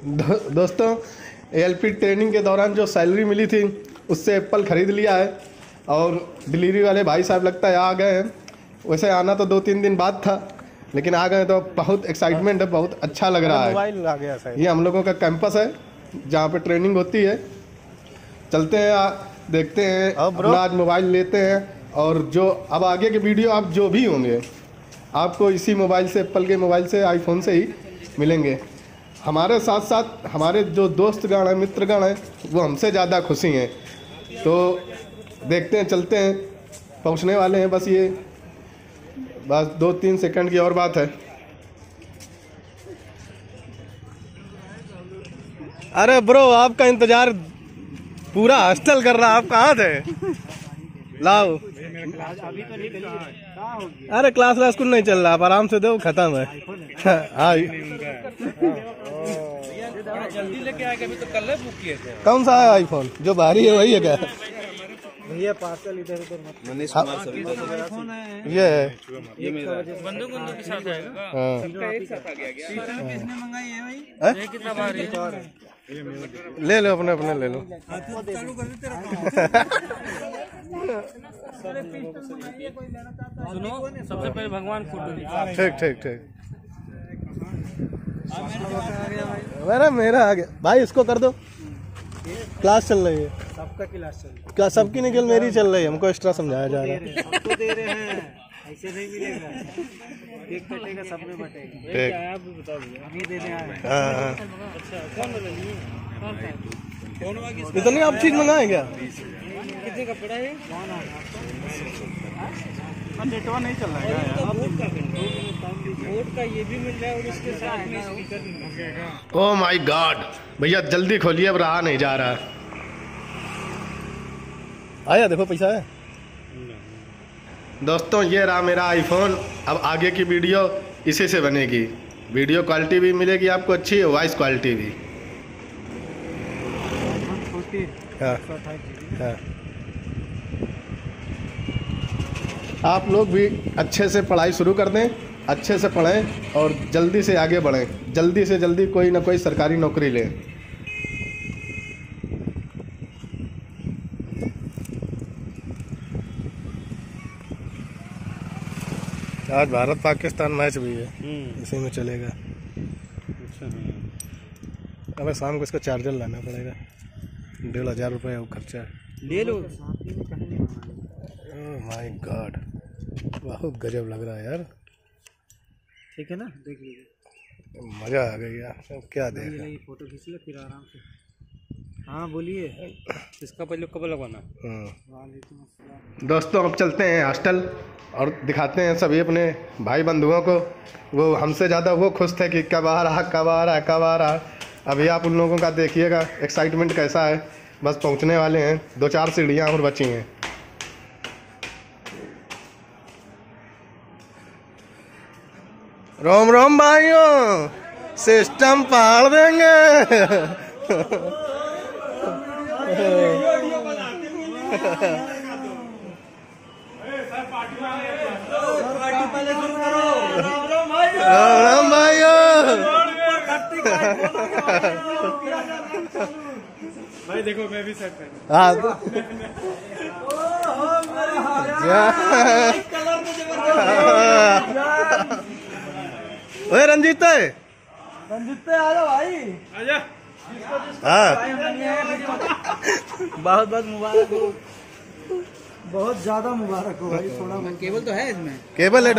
दो, दोस्तों LP training के दौरान जो सैलरी मिली थी उससे एप्पल ख़रीद लिया है। और डिलीवरी वाले भाई साहब लगता है आ गए हैं। वैसे आना तो दो तीन दिन बाद था लेकिन आ गए तो बहुत एक्साइटमेंट है बहुत अच्छा लग रहा है। मोबाइल आ गया ये हम लोगों का कैंपस है जहाँ पे ट्रेनिंग होती है। चलते हैं आ, देखते हैं अब अपना आज मोबाइल लेते हैं। और जो अब आगे के वीडियो आप जो भी होंगे आपको इसी मोबाइल से एप्पल के मोबाइल से आईफोन से ही मिलेंगे। हमारे साथ साथ हमारे जो दोस्तगण हैं मित्रगण हैं, वो हमसे ज़्यादा खुशी हैं। तो देखते हैं, चलते हैं, पहुँचने वाले हैं, बस ये, बस दो तीन सेकंड की और बात है। अरे ब्रो, आपका इंतज़ार पूरा हॉस्टल कर रहा आप कहाँ थे? लाओ। अरे क्लास व्लास कुछ नहीं चल रहा आप आराम से दो खत्म है। हाँ। जल्दी लेके आएगा अभी तो कल बुक किए थे। कौन सा है आईफोन जो बाहरी है वही है क्या? भैया पार्सल इधर उधर मत मनीष हाँ। कुमार सभी ये है। ये मेरा बंदूक बंदूक के साथ आएगा। हाँ। सबका एक साथ आ गया। किसने मंगाई है भाई? ये कितना है? ले लो अपने अपने ले लो। चालू कर देते सुनो सबसे पहले भगवान फ़ोटो खींचो ठीक ठीक ठीक। मेरा मेरा आ गया। भाई इसको कर दो। क्लास चल रही है। सबका क्लास चल रहा क्या सबकी निकल मेरी चल रही है? हमको एक्स्ट्रा समझाया जा रहा है। है सबको दे रहे हैं ऐसे नहीं मिलेगा। एक कटेगा सब में बटेगा। आप भी बता हम ही देने आए हैं। हाँ हाँ। अच्छा कौन बदल लिए कौन सा कौन हुआ किस इतनी आप चीज़ मंगाए क्या? कितने का पड़ा है? नेटवा नहीं चल रहा है वोट का वोट का ये भी मिल रहा है और उसके साथ में स्पीकर भी मिल रहा है। ओ माय गॉड भैया जल्दी खोलिए अब रहा नहीं जा रहा। आया, देखो पैसा है। दोस्तों, ये रहा मेरा आईफोन अब आगे की वीडियो इसी से बनेगी। वीडियो क्वालिटी भी मिलेगी आपको अच्छी वॉइस क्वालिटी भी। हाँ हाँ। आप लोग भी अच्छे से पढ़ाई शुरू कर दें, अच्छे से पढ़ें और जल्दी से आगे बढ़ें। जल्दी से जल्दी कोई ना कोई सरकारी नौकरी लें। आज भारत पाकिस्तान मैच भी है। इसी में चलेगा। अच्छा अबे शाम को इसका चार्जर लाना पड़ेगा। डेढ़ हज़ार रुपये वो खर्चा ले लो। माय गॉड बहुत गजब लग रहा है यार। ठीक है ना? देख लीजिए। मज़ा आ गया। यार क्या देख ये फ़ोटो खींच लो फिर आराम से। हाँ बोलिए। इसका पहले कब लगवाना? दोस्तों अब चलते हैं हॉस्टल। और दिखाते हैं सभी अपने भाई बंधुओं को। वो हमसे ज़्यादा वो खुश थे कि कब आ रहा कब आ रहा कब आ रहा। अभी आप उन लोगों का देखिएगा एक्साइटमेंट कैसा है। बस पहुँचने वाले हैं दो चार सीढ़ियाँ और बची हैं। रोम रोम भाइयों सिस्टम पाड़ देंगे राम राम भाइयों भाई देखो मैं भी सेट हाँ। तो- ओए रंजीत है रंजित आ जाओ भाई। आजा हाँ। बहुत बहुत मुबारक हो। बहुत ज़्यादा मुबारक हो भाई थोड़ा केबल तो है इसमें। केबल है।